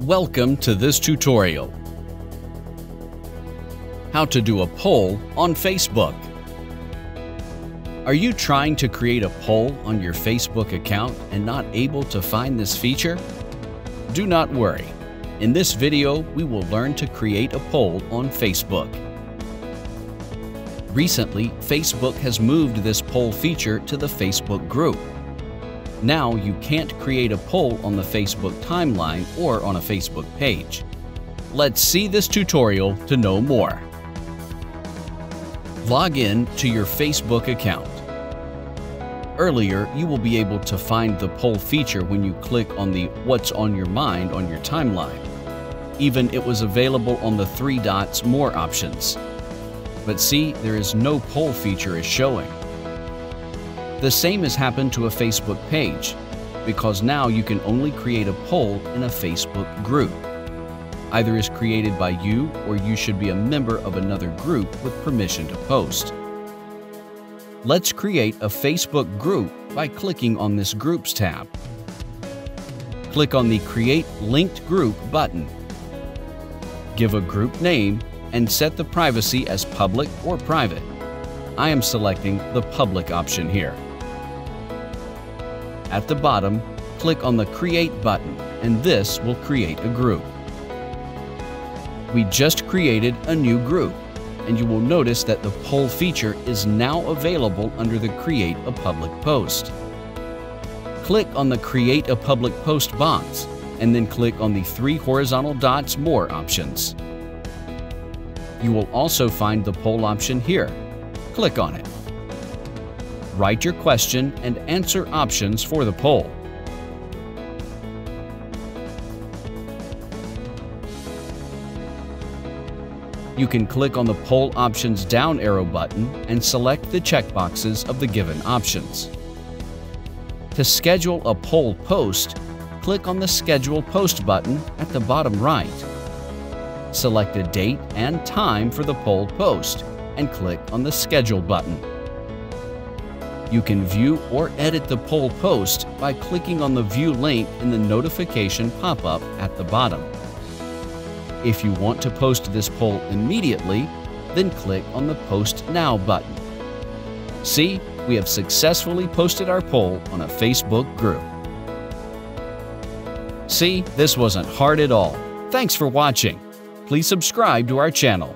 Welcome to this tutorial. How to do a poll on Facebook. Are you trying to create a poll on your Facebook account and not able to find this feature? Do not worry. In this video, we will learn to create a poll on Facebook. Recently, Facebook has moved this poll feature to the Facebook group. Now you can't create a poll on the Facebook timeline or on a Facebook page. Let's see this tutorial to know more. Log in to your Facebook account. Earlier, you will be able to find the poll feature when you click on the What's on Your Mind on your timeline. Even it was available on the three dots More options. But see, there is no poll feature is showing. The same has happened to a Facebook page, because now you can only create a poll in a Facebook group. Either is created by you or you should be a member of another group with permission to post. Let's create a Facebook group by clicking on this Groups tab. Click on the Create Linked Group button. Give a group name and set the privacy as public or private. I am selecting the public option here. At the bottom, click on the Create button and this will create a group. We just created a new group and you will notice that the poll feature is now available under the Create a Public Post. Click on the Create a Public Post box and then click on the three horizontal dots More options. You will also find the poll option here. Click on it. Write your question and answer options for the poll. You can click on the Poll Options down arrow button and select the checkboxes of the given options. To schedule a poll post, click on the Schedule Post button at the bottom right. Select a date and time for the poll post and click on the Schedule button. You can view or edit the poll post by clicking on the View link in the notification pop-up at the bottom. If you want to post this poll immediately, then click on the Post Now button. See, we have successfully posted our poll on a Facebook group. See, this wasn't hard at all. Thanks for watching. Please subscribe to our channel.